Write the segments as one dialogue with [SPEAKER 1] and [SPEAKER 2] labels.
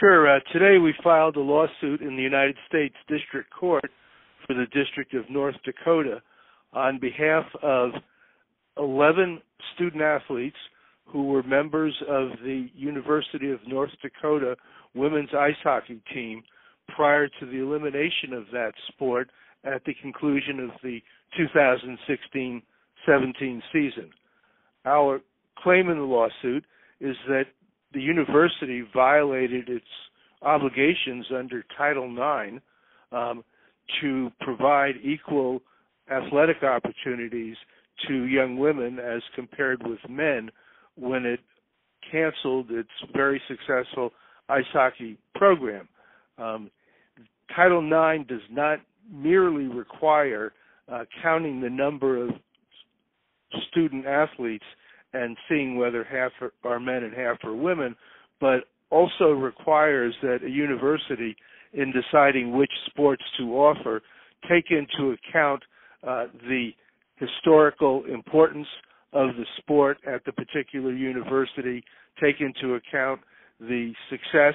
[SPEAKER 1] Sure. Uh, today we filed a lawsuit in the United States District Court for the District of North Dakota on behalf of 11 student athletes who were members of the University of North Dakota women's ice hockey team prior to the elimination of that sport at the conclusion of the 2016 17 season. Our claim in the lawsuit is that the university violated its obligations under Title IX um, to provide equal athletic opportunities to young women as compared with men when it canceled its very successful ice hockey program. Um, Title IX does not merely require uh, counting the number of student athletes and seeing whether half are men and half are women, but also requires that a university, in deciding which sports to offer, take into account uh, the historical importance of the sport at the particular university, take into account the success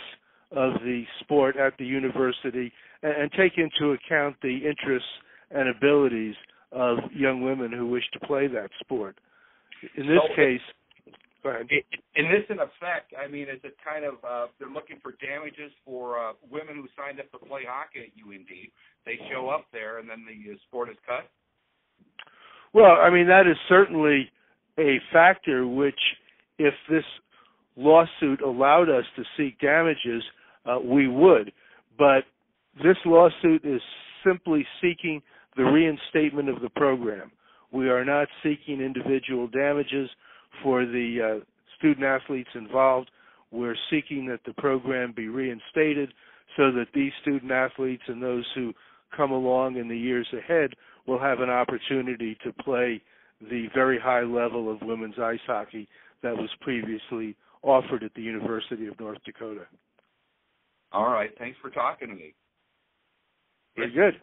[SPEAKER 1] of the sport at the university, and, and take into account the interests and abilities of young women who wish to play that sport. In this so case, go ahead.
[SPEAKER 2] In this, in effect, I mean, is it kind of uh, they're looking for damages for uh, women who signed up to play hockey at UND? They show up there, and then the uh, sport is cut.
[SPEAKER 1] Well, I mean, that is certainly a factor which, if this lawsuit allowed us to seek damages, uh, we would. But this lawsuit is simply seeking the reinstatement of the program. We are not seeking individual damages for the uh, student athletes involved. We're seeking that the program be reinstated so that these student athletes and those who come along in the years ahead will have an opportunity to play the very high level of women's ice hockey that was previously offered at the University of North Dakota.
[SPEAKER 2] All right. Thanks for talking to me.
[SPEAKER 1] Very good.